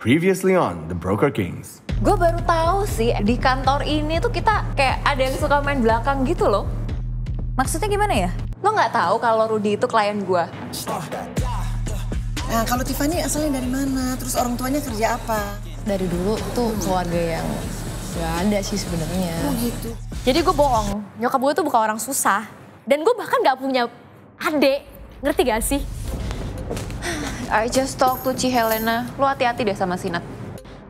Previously on The Broker Kings. Gue baru tahu sih di kantor ini tuh kita kayak ada yang suka main belakang gitu loh. Maksudnya gimana ya? Lo nggak tahu kalau Rudy itu klien gue? Nah, kalau Tiffany asalnya dari mana? Terus orang tuanya kerja apa? Dari dulu tuh keluarga yang gak ada sih sebenarnya. Oh gitu. Jadi gue bohong, nyokap gue tuh bukan orang susah. Dan gue bahkan gak punya adik, ngerti gak sih? I just talk to Ci Helena. Lo hati-hati deh sama Sinat.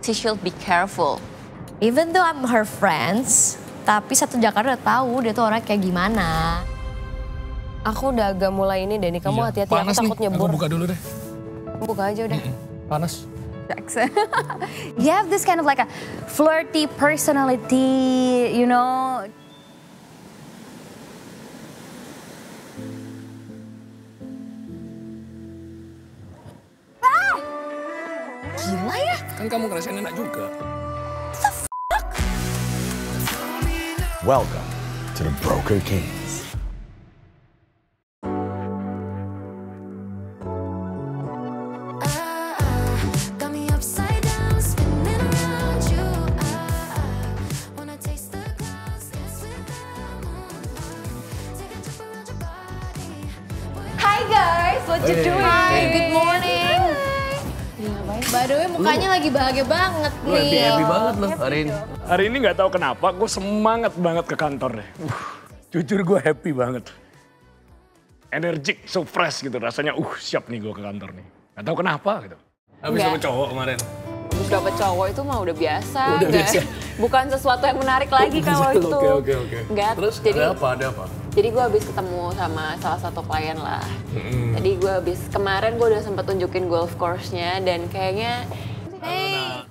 She should be careful. Even though I'm her friends, tapi satu Jakarta udah tahu dia tuh orang kayak gimana. Aku udah agak mulai ini deh nih, kamu hati-hati aku Panas takut nih. nyebur. Aku buka dulu deh. Buka aja udah. Panas. Jackson. you have this kind of like a flirty personality, you know. Gila ya? Kan kamu ngerasain enak juga. Welcome to The Broker Kings. Around your body. Hi guys, what you doing? Morning. By the way, mukanya lagi bahagia banget Lu happy nih. happy banget loh hari ini. Hari ini nggak tahu kenapa, gue semangat banget ke kantor deh. Uh, jujur gue happy banget. Energik, so fresh gitu rasanya. Uh, siap nih gue ke kantor nih. Gak tahu kenapa gitu. Habis sama cowok kemarin. Terus dapet cowok itu mah udah biasa. Udah biasa. Bukan sesuatu yang menarik lagi kalau itu. Oke oke oke. Enggak, Terus jadi ada apa? Ada apa? Jadi gue habis ketemu sama salah satu klien lah. Jadi gue habis kemarin gue udah sempat tunjukin golf course-nya dan kayaknya Hey,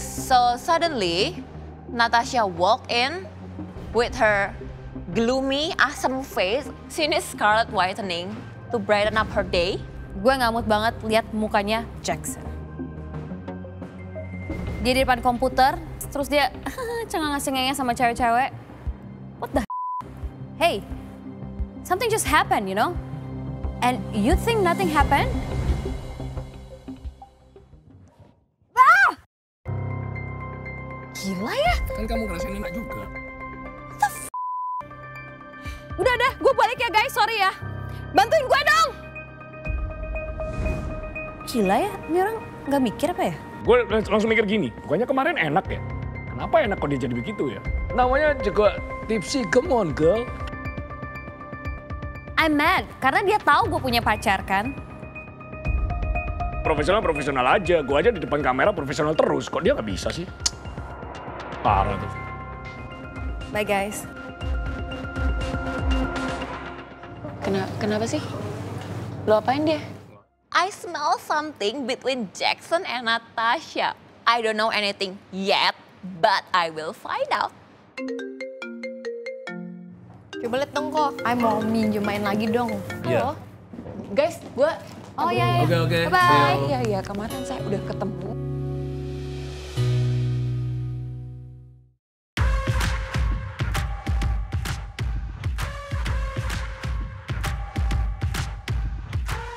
So suddenly, Natasha walked in with her gloomy, asem face. She needs scarlet whitening to brighten up her day. Gue nggak mood banget lihat mukanya Jackson. Dia di depan komputer, terus dia cengang ngasih sama cewek-cewek. What the Hey, something just happened, you know? And you think nothing happened? Gila ya? Kan kamu ngerasain enak juga. Udah deh, gue balik ya guys, sorry ya. Bantuin gue dong! Gila ya, ini orang nggak mikir apa ya? Gue langsung mikir gini, bukannya kemarin enak ya? Kenapa enak kok dia jadi begitu ya? Namanya juga tipsy, come on girl. I'm mad, karena dia tahu gue punya pacar kan. Profesional profesional aja, gue aja di depan kamera profesional terus. Kok dia nggak bisa sih? Parah tuh. Bye guys. Kenapa, kenapa sih? Lo apain dia? I smell something between Jackson and Natasha. I don't know anything yet, but I will find out. Coba liat dong kok. I mau minjem main lagi dong. Iya. Oh. Guys, gue... Oh iya, iya. Oke oke. Bye-bye. You. Iya, iya, kemarin saya udah ketemu.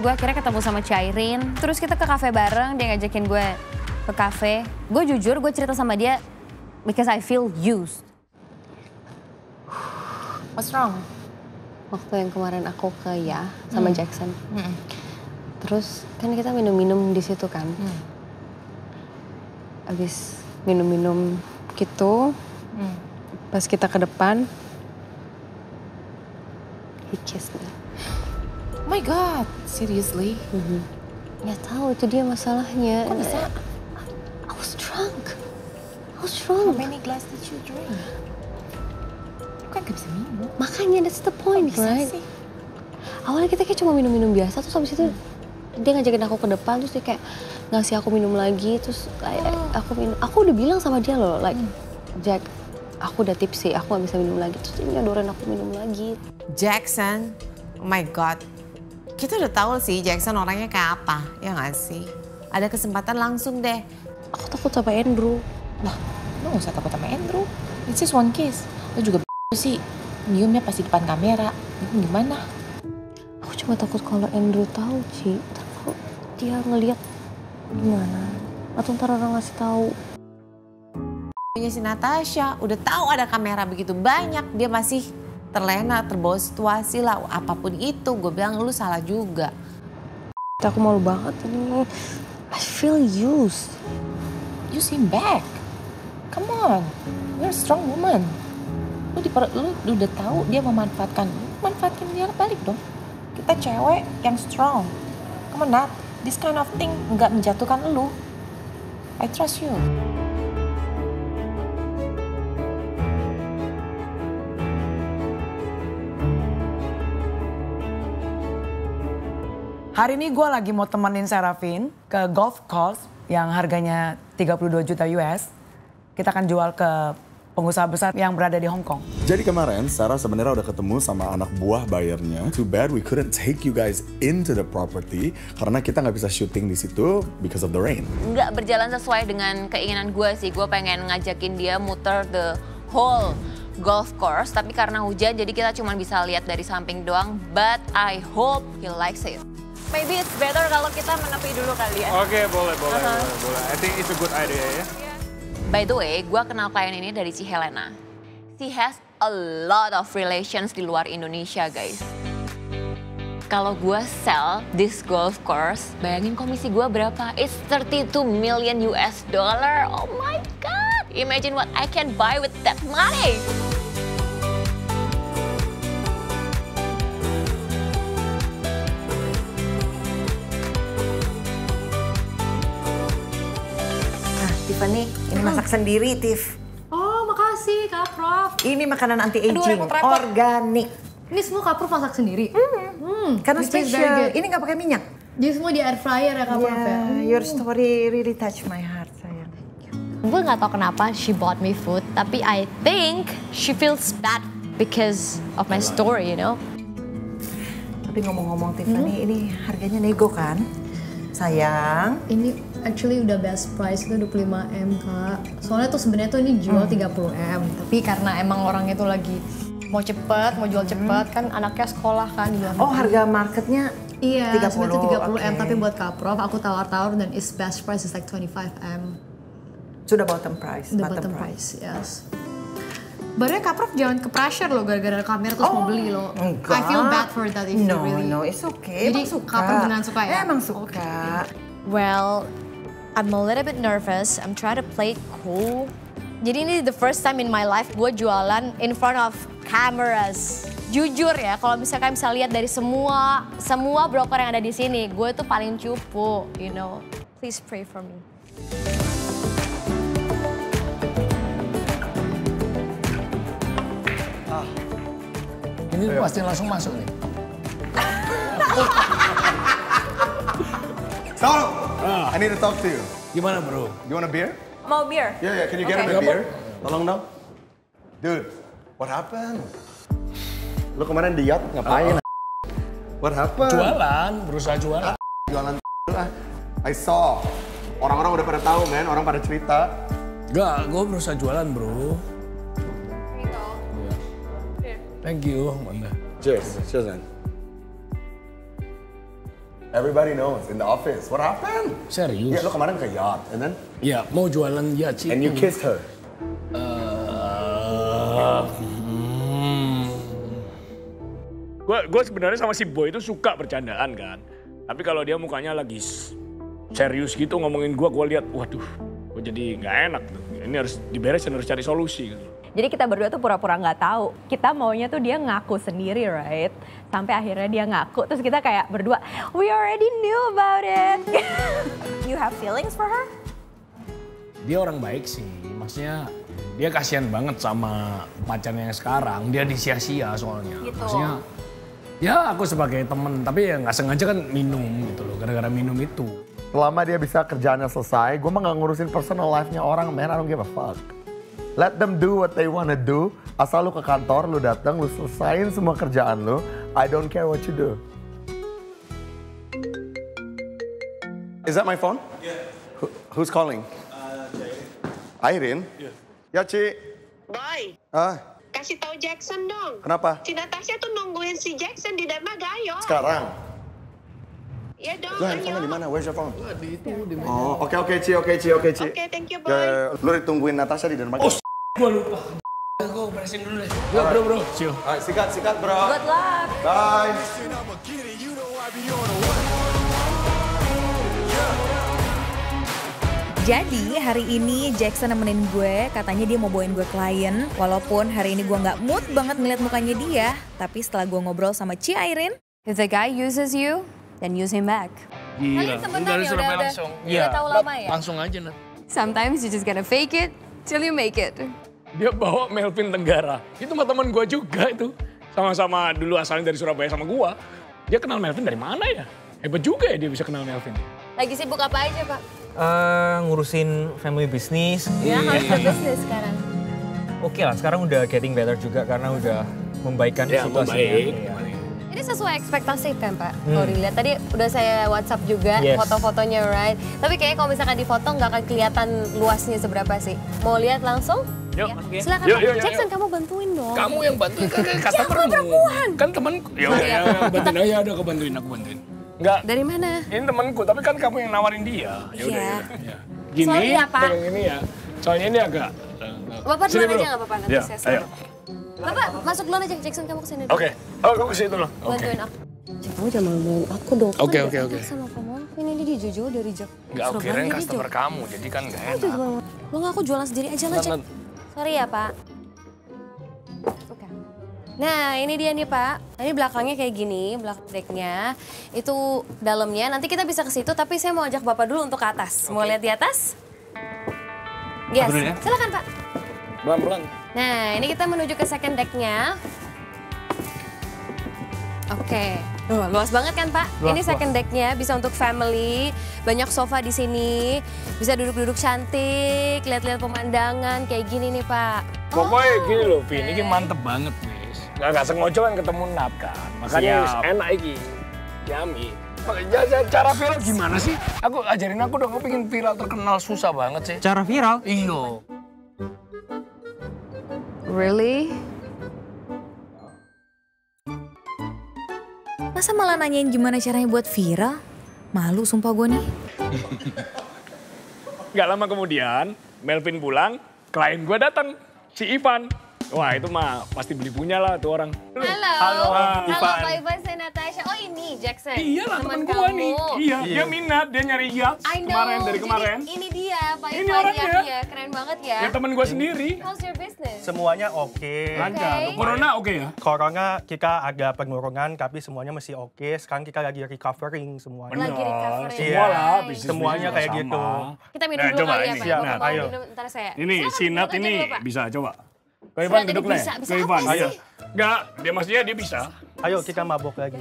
Gue akhirnya ketemu sama Cairin, terus kita ke kafe bareng, dia ngajakin gue ke kafe. Gue jujur, gue cerita sama dia because I feel used. What's wrong? waktu yang kemarin aku ke ya sama Jackson. Terus kan kita minum-minum di situ kan. Abis minum-minum gitu, pas kita ke depan, he kissed me. Oh my god, seriously? Nggak tahu itu dia masalahnya. Kok bisa? I was drunk. I was How drunk. many glass did you drink? Lu kan gak bisa minum. Makanya that's the point, Bisa right? sih. Awalnya kita kayak cuma minum-minum biasa, terus habis itu dia ngajakin aku ke depan, terus dia kayak ngasih aku minum lagi, terus I- aku minum. Aku udah bilang sama dia loh, like Jack, aku udah tipsy, aku gak bisa minum lagi. Terus dia nyodorin aku minum lagi. Jackson, oh my god. Kita udah tahu sih Jackson orangnya kayak apa, ya nggak sih? Ada kesempatan langsung deh. Aku takut sama Andrew. Lah, lu gak usah takut sama Andrew. It's just one case. Lu juga sih nyiumnya pasti depan kamera. Gimana? Aku cuma takut kalau Andrew tahu, Ci. Kalau dia ngeliat gimana? Atau ntar orang ngasih tahu. Punya si Natasha, udah tahu ada kamera begitu banyak, dia masih terlena, terbawa situasi lah, apa pun itu. Gue bilang lu salah juga. Aku malu banget ini. I feel used. Use him back. Come on, you're a strong woman. Lu, diper, lu udah tahu dia memanfaatkan lu, manfaatkan dia balik dong. Kita cewek yang strong. Come on, Nat. This kind of thing nggak menjatuhkan lu. I trust you. Hari ini gue lagi mau temenin Serafin ke golf course yang harganya 32 juta US. Kita akan jual ke pengusaha besar yang berada di Hong Kong. Jadi kemarin Sarah sebenarnya udah ketemu sama anak buah bayarnya. Too bad we couldn't take you guys into the property karena kita nggak bisa syuting di situ because of the rain. nggak berjalan sesuai dengan keinginan gue sih. Gue pengen ngajakin dia muter the whole golf course, tapi karena hujan jadi kita cuma bisa lihat dari samping doang. But I hope he likes it. Maybe it's better kalau kita menepi dulu kali ya. Oke, boleh, boleh, Uh-huh. boleh, boleh. I think it's a good idea ya. By the way, gue kenal klien ini dari si Helena. She has a lot of relations di luar Indonesia, guys. Kalau gue sell this golf course, bayangin komisi gue berapa? It's 32 million US dollar. Oh my god! Imagine what I can buy with that money. Tiffany, ini masak sendiri, Tiff. Oh, makasih Kak Prof. Ini makanan anti Aduh, aging, repot-repot. organik. Ini semua Kak Prof masak sendiri? Hmm. Karena tastes very spesial. Ini nggak pakai minyak. Jadi semua di air fryer ya Kak Prof ya? Yeah, your story really touch my heart, sayang. Gue nggak tahu kenapa she bought me food, tapi I think she feels bad because of my story, you know. Tapi ngomong-ngomong Tiffany, ini harganya nego kan? Sayang. Ini actually udah best price itu 25M Kak. Soalnya tuh sebenarnya tuh ini jual 30M. Tapi karena emang orang itu lagi mau cepet, mau jual cepet kan anaknya sekolah kan di Oh, harga marketnya Iya, 30, sebenarnya tuh 30M, oke. tapi buat Kak Prof aku tawar-tawar dan its best price is like 25M. sudah bottom price. The bottom price, yes. Barunya Kak Prof jangan ke pressure loh gara-gara kamera terus mau beli loh. I feel bad for that if no, you really. No, it's okay. Jadi Emang suka. Kak Prof beneran suka ya? Emang suka. Well, I'm a little bit nervous. I'm trying to play it cool. Jadi ini the first time in my life gue jualan in front of cameras. Jujur ya, kalau misalkan bisa lihat dari semua semua broker yang ada di sini, gue tuh paling cupu, you know. Please pray for me. Ini pasti langsung masuk nih. Saul, I need to talk to you. Gimana bro? You want a beer? Mau beer? Yeah, yeah. Can you get him Okay. a beer? Tolong dong. Dude, what happened? Lu kemarin di yacht ngapain? What happened? Jualan, berusaha jualan. Jualan ah. I saw. Orang-orang udah pada tahu, men. Orang pada cerita. Enggak, gue berusaha jualan bro. Iya. Thank you, Manda. Cheers. Cheers, man. Everybody knows in the office. What happened? Serius? Yeah, lu kemarin ke yacht, and then Ya, mau jualan ya sih. and you kissed her. Eh, hmm. Gue gue sebenarnya sama si boy itu suka bercandaan kan. Tapi kalau dia mukanya lagi serius gitu ngomongin gue, gue lihat, waduh, gue jadi nggak enak tuh. Ini harus diberesin, harus cari solusi gitu. Jadi kita berdua tuh pura-pura nggak tahu. Kita maunya tuh dia ngaku sendiri, right? Sampai akhirnya dia ngaku, terus kita kayak berdua, we already knew about it. you have feelings for her? dia orang baik sih. Maksudnya dia kasihan banget sama pacarnya yang sekarang. Dia disia-sia soalnya. Gitu. Maksudnya ya aku sebagai temen, tapi ya nggak sengaja kan minum gitu loh. Gara-gara minum itu. Selama dia bisa kerjaannya selesai, gue mah gak ngurusin personal life-nya orang, man. I don't give a fuck. Let them do what they wanna do. Asal lu ke kantor, lu datang, lu selesain semua kerjaan lu. I don't care what you do. Is that my phone? Yeah. who's calling? Uh, Airin? Yeah. Ya, Ci. Boy, Ah, kasih tahu Jackson dong. Kenapa? Si Natasha tuh nungguin si Jackson di dermaga, ayo. Sekarang. Iya dong, Lo ayo. handphonenya di mana? Where's your phone? Oh, oke oke Ci, oke Ci, oke Ci. Oke, thank you, ya, ya. Lu ditungguin Natasha di Denmark. Oh, Gua lupa. Gue beresin dulu deh. Gue bro bro. Ciao. Alright, sikat sikat bro. Good luck. Bye. Jadi hari ini Jackson nemenin gue, katanya dia mau bawain gue klien. Walaupun hari ini gue nggak mood banget ngeliat mukanya dia, tapi setelah gue ngobrol sama Ci Airin, If the guy uses you, then use him back. Gila. Kalian temenan Udah ya, udah- langsung. udah tahu lama ya? Langsung aja Nat. Sometimes you just gotta fake it till you make it. Dia bawa Melvin Tenggara. Itu sama teman gue juga itu. Sama-sama dulu asalnya dari Surabaya sama gua. Dia kenal Melvin dari mana ya? Hebat juga ya dia bisa kenal Melvin. Lagi sibuk apa aja, Pak? Eh, ngurusin family business. Ya, harus ke bisnis sekarang. Oke lah, sekarang udah getting better juga karena udah membaikkan Ya, situasinya. membaik. Iya. Ini sesuai ekspektasi kan, Pak? Hmm. Kalau dilihat tadi udah saya WhatsApp juga Yes. foto-fotonya, right? Tapi kayaknya kalau misalkan di foto nggak akan kelihatan luasnya seberapa sih. Mau lihat langsung? Yuk, Ya. Silakan, Yuk, yuk, yuk, Jackson, yuk. kamu bantuin dong. Kamu yang bantuin kan kan Ya, customer aku perempuan. Kan temanku. Ya udah ya, bantuin aja ada aku bantuin, aku bantuin. Enggak. Dari mana? Ini temanku, tapi kan kamu yang nawarin dia. Ya udah Iya. ya. ya. Gini, Soalnya apa? ini ya. Soalnya ini agak Bapak duluan aja nggak apa-apa, nanti Ya, saya ayo. Bapak, masuk duluan aja. Jackson, kamu ke sini dulu. Oke. Oh, kamu ke situ loh. Oke. Bantuin aku. Kamu jangan malu-maluin aku dong. Oke, oke, udah oke. sama kamu. Ini dia jauh-jauh dari Jack. Enggak, aku kirain customer kamu, jadi kan enggak Aduh, enak. Lo nggak aku jualan sendiri aja lah, Jack. Sorry ya, Pak. Oke. Nah, ini dia nih, Pak. Ini belakangnya kayak gini, belakang decknya. Itu dalamnya. Nanti kita bisa ke situ, tapi saya mau ajak Bapak dulu untuk ke atas. Mau lihat di atas? Yes. Ya? Silakan, Pak. Pelan-pelan. Nah, ini kita menuju ke second deck-nya. Oke. Tuh, luas banget kan, Pak? Luas, ini second deck-nya bisa untuk family, banyak sofa di sini, bisa duduk-duduk cantik, lihat-lihat pemandangan kayak gini nih, Pak. Pokoknya gini loh, Vin, ini mantep banget, Wis. Gak, gak sengaja kan ketemu Nat kan. Makanya Siap. enak iki. Yami. Ja- ja- Cara viral gimana sih? Aku ajarin aku dong, aku pengen viral terkenal susah banget sih. Cara viral? Iya. Really? Masa malah nanyain gimana caranya buat viral? Malu sumpah gue nih. Gak lama kemudian, Melvin pulang, klien gue datang, si Ivan. Wah itu mah pasti beli punya lah tuh orang. Halo. Halo, Halo, Ivan. Pak Ivan, saya Jackson. Iya lah temen teman gue nih. Iya, dia minat, dia nyari yacht kemarin dari Jadi, kemarin. ini dia, Pak Ini orangnya. Ya, iya, keren banget ya. Ya temen gue sendiri. How's your business? Semuanya oke. Lancar. Oke. Corona oke ya? Corona kita agak penurunan tapi semuanya masih oke. Sekarang kita lagi recovering semuanya. Lagi recovering. Iya. Semua lah, bisnis- Semuanya kayak sama. gitu. Kita minum Nah, dulu coba kali ya, ini. Pak. Bapak Nat, mau ayo. minum, ntar saya. Ini Silakan, si Nat duduk aja ini Pak. bisa coba. Kau Ivan duduk. Bisa Kau apa Ivan. Ayo. Enggak, dia maksudnya dia bisa. Ayo kita mabok lagi.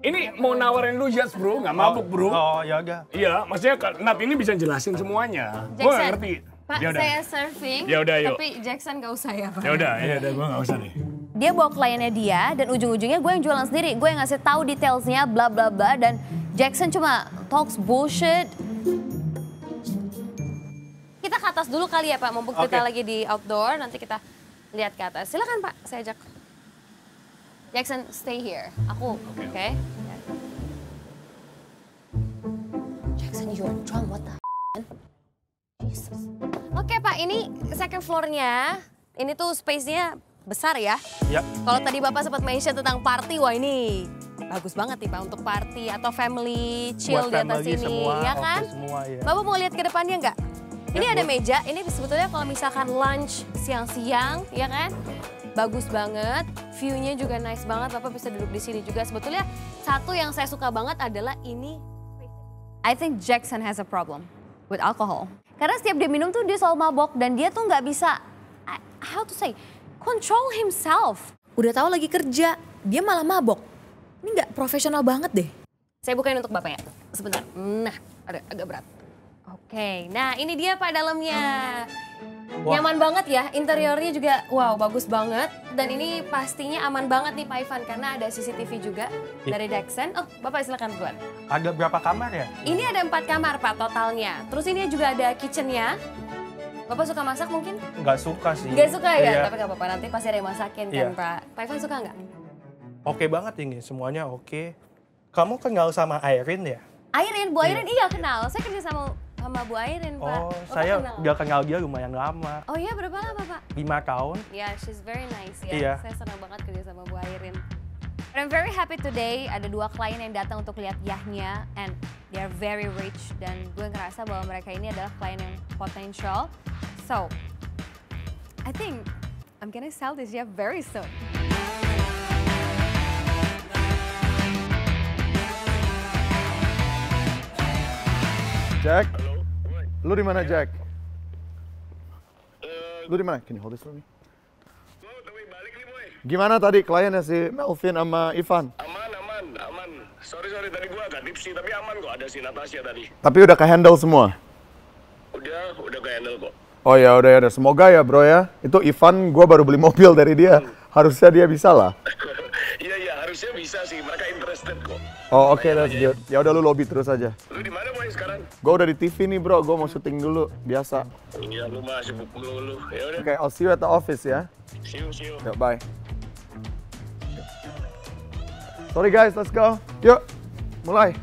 Ini mau nawarin lu yacht bro, nggak mabuk bro. Oh ya udah. Iya, maksudnya Nat ini bisa jelasin semuanya. Gue ngerti. Pak, Ya udah. saya surfing. Ya udah, yuk. Tapi Jackson gak usah ya, Pak. Ya udah, ya udah, gue nggak usah nih. Dia bawa kliennya dia dan ujung-ujungnya gue yang jualan sendiri. Gue yang ngasih tahu detailsnya bla bla bla dan Jackson cuma talks bullshit. Kita ke atas dulu kali ya Pak, mumpung kita Oke. lagi di outdoor, nanti kita lihat ke atas. Silakan Pak, saya ajak. Jackson, stay here. Aku, oke? Jackson, you're drunk, what the f***? Jesus. Oke Pak, ini second floor-nya. Ini tuh space-nya besar ya. Ya. Kalau tadi Bapak sempat mention tentang party, wah ini bagus banget nih Pak untuk party atau family chill Buat di atas sini, semua, ya kan? semua, ya. Bapak mau lihat ke depannya nggak? Ini ada meja, ini sebetulnya kalau misalkan lunch siang-siang, ya kan? Bagus banget, view-nya juga nice banget, Bapak bisa duduk di sini juga. Sebetulnya satu yang saya suka banget adalah ini. I think Jackson has a problem with alcohol. Karena setiap dia minum tuh dia selalu mabok dan dia tuh nggak bisa, I- how to say, control himself. Udah tahu lagi kerja, dia malah mabok. Ini nggak profesional banget deh. Saya bukain untuk Bapak ya. Sebentar. Nah, ada agak berat. Oke, nah ini dia Pak dalamnya. Wah. Nyaman banget ya, interiornya juga wow bagus banget. Dan ini pastinya aman banget nih Pak Ivan karena ada CCTV juga Iya. dari Dexen. Oh Bapak silakan duluan. Ada berapa kamar ya? Ini ada empat kamar Pak totalnya. Terus ini juga ada kitchennya. Bapak suka masak mungkin? Nggak suka sih. Gak suka ya? Iya. Tapi gak apa-apa, nanti pasti ada yang masakin kan, Iya. Pak. Pak Ivan suka nggak? Oke banget ini, semuanya oke. Kamu kenal sama Irene ya? Airin, Bu Airin iya kenal. Saya kerja sama sama Bu Airin, Pak. Oh, Bapak saya kenal? udah kenal dia lumayan lama. Oh iya, berapa lama, Pak? Lima tahun. Ya, she's very nice ya. Iya. Saya senang banget kerja sama Bu Airin. And I'm very happy today ada dua klien yang datang untuk lihat yahnya and they are very rich dan gue ngerasa bahwa mereka ini adalah klien yang potensial. So, I think I'm gonna sell this yacht very soon. Jack, lu di mana Jack? Lu di mana? Can you hold this for me? Gimana tadi kliennya si Melvin sama Ivan? Aman, aman, aman. Sorry, sorry tadi gua agak tipsy, tapi aman kok ada si Natasha tadi. Tapi udah ke handle semua. Udah, udah ke handle kok. Oh ya udah ya udah. Semoga ya bro ya. Itu Ivan gua baru beli mobil dari dia. Harusnya dia bisa lah. Harusnya bisa sih. Mereka interested kok. Oh oke that's good. Ya udah lu lobby terus aja. Lu di mana, Boy, sekarang? Gua udah di TV nih bro. Gua mau syuting dulu. Biasa. Iya, lu mah sibuk mulu lu. Ya udah. Oke, I'll see you at the office ya. See you, see you. Yuk, bye. Sorry guys, let's go. Yuk, mulai.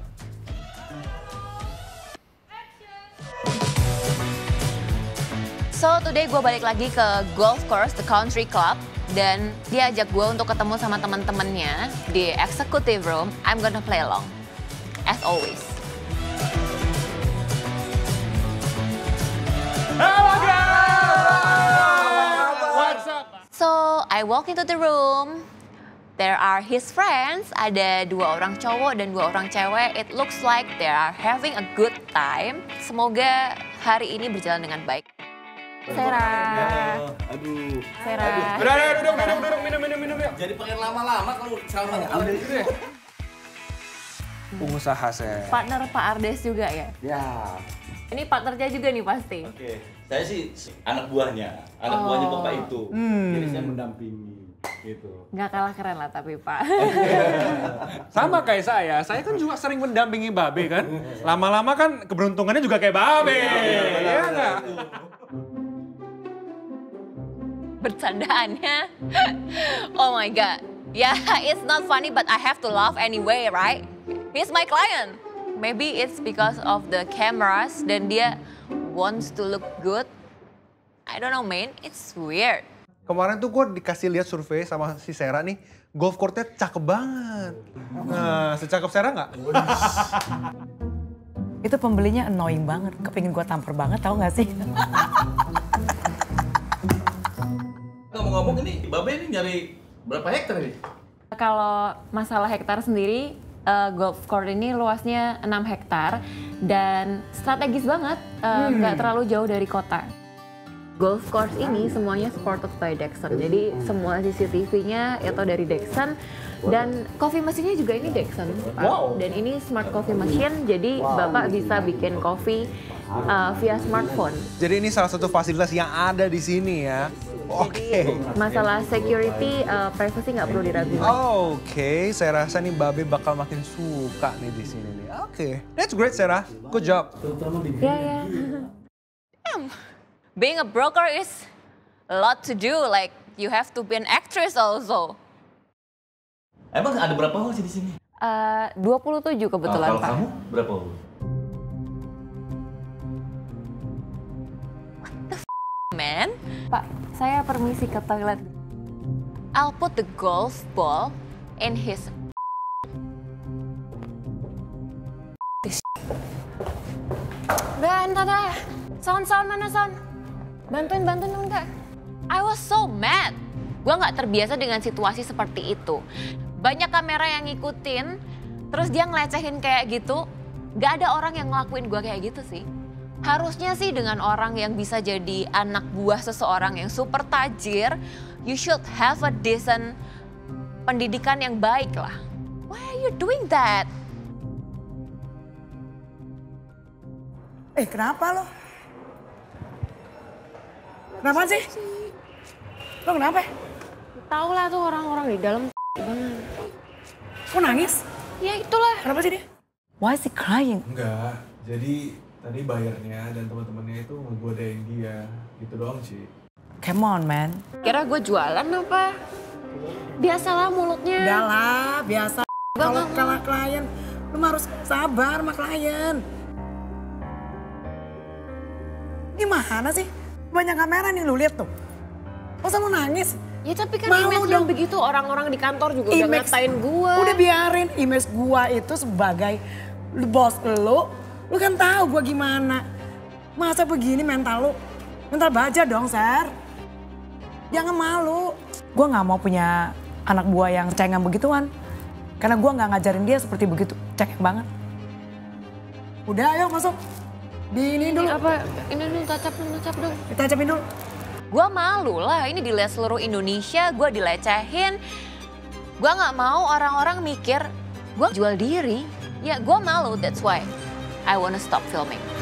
So today gue balik lagi ke golf course, the country club. Dan dia ajak gue untuk ketemu sama teman-temannya di executive room. I'm gonna play along. As always. What's up? So I walk into the room. There are his friends. Ada dua orang cowok dan dua orang cewek. It looks like they are having a good time. Semoga hari ini berjalan dengan baik. Sarah. Aduh. Sarah. Udah, udah, duduk, duduk, duduk, minum, minum, minum ya. Jadi pengen lama-lama kalau salmanya ambil itu deh. Pengusaha saya. Partner Pak Ardes juga ya? Ya. Ini partnernya juga nih pasti. Oke. Saya sih anak buahnya, anak Oh. buahnya bapak itu. Hmm. Jadi saya mendampingi gitu. Nggak kalah keren lah tapi Pak. Sama kayak saya, saya kan juga sering mendampingi Babe kan. Lama-lama kan keberuntungannya juga kayak Babe. Iya nggak? Bercandaannya. oh my god. Yeah, it's not funny but I have to laugh anyway, right? He's my client. Maybe it's because of the cameras dan dia wants to look good. I don't know man, it's weird. Kemarin tuh gue dikasih lihat survei sama si Sera nih, golf courtnya cakep banget. Nah, secakep Sera nggak? Itu pembelinya annoying banget, kepingin gue tampar banget tau gak sih? Ngomong-ngomong ini, Babe ini nyari berapa hektar nih? Kalau masalah hektar sendiri, eh, golf course ini luasnya 6 hektar dan strategis banget, eh, nggak terlalu jauh dari kota. Golf course ini semuanya supported by Dexon, jadi semua CCTV-nya itu dari Dexon dan coffee mesinnya juga ini Dexon. Wow. Dan ini smart coffee machine, jadi bapak bisa bikin kopi eh, via smartphone. Jadi ini salah satu fasilitas yang ada di sini ya. Oke. Masalah security, eh, privacy nggak perlu diragukan. Oke, saya rasa nih Babe bakal makin suka nih di sini nih. Oke, that's great Sarah. Good job. Yeah, yeah. Damn. Being a broker is a lot to do. Like you have to be an actress also. Emang ada berapa sih di sini? Uh, 27 kebetulan Oh, kalau Pak. kamu berapa hole? Man, Pak, saya permisi ke toilet. I'll put the golf ball in his Udah, entar dah. Sound, sound, mana sound? Bantuin, bantuin dong, enggak? I was so mad. Gue nggak terbiasa dengan situasi seperti itu. Banyak kamera yang ngikutin, terus dia ngelecehin kayak gitu. Gak ada orang yang ngelakuin gue kayak gitu sih. Harusnya sih dengan orang yang bisa jadi anak buah seseorang yang super tajir, you should have a decent pendidikan yang baik lah. Why are you doing that? Eh kenapa lo? Kenapa sih? Lo kenapa? Tahu lah tuh orang-orang di dalam banget. Kok nangis? Ya itulah. Kenapa sih dia? Why is he crying? Enggak, jadi tadi bayarnya dan teman-temannya itu ngegodain dia. Gitu doang, Ci. Come on, man. Kira gue jualan apa? Biasalah mulutnya. Udah lah, biasa. Kalau kalah klien, lu harus sabar sama klien. Gimana sih? Banyak kamera nih lu lihat tuh. Masa lu nangis? Ya tapi kan Malu image dong. yang begitu orang-orang di kantor juga udah Image- ngatain gue. Udah biarin image gua itu sebagai bos lu. Lu kan tahu gua gimana. Masa begini mental lu? Mental baja dong, Ser. Jangan malu. Gua nggak mau punya anak buah yang cengeng begituan. Karena gua nggak ngajarin dia seperti begitu. Cengeng banget. Udah ayo masuk. Di ini dulu. apa? Ini dulu tacap dulu, tacap dong. Ditacapin dulu. Gue malu lah, ini dilihat seluruh Indonesia, gue dilecehin. Gue nggak mau orang-orang mikir gue jual diri. Ya gue malu, that's why I wanna stop filming.